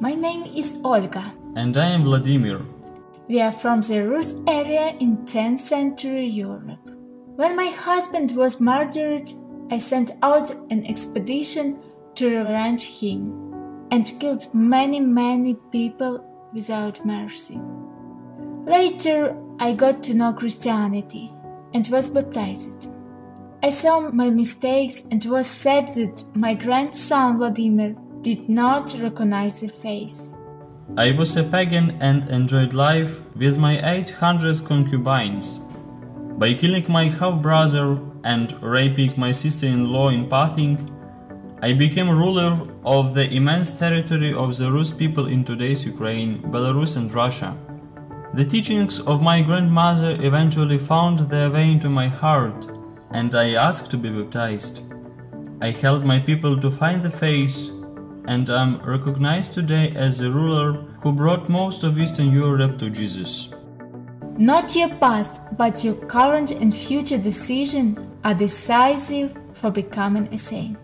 My name is Olga. And I am Vladimir. We are from the Rus area in 10th century Europe. When my husband was murdered, I sent out an expedition to revenge him and killed many, many people without mercy. Later, I got to know Christianity and was baptized. I saw my mistakes and was sad that my grandson Vladimir did not recognize the face. I was a pagan and enjoyed life with my 800 concubines. By killing my half brother and raping my sister in law in Pathing, I became ruler of the immense territory of the Rus people in today's Ukraine, Belarus, and Russia. The teachings of my grandmother eventually found their way into my heart, and I asked to be baptized. I helped my people to find the faith, and I'm recognized today as the ruler who brought most of Eastern Europe to Jesus. Not your past, but your current and future decisions are decisive for becoming a saint.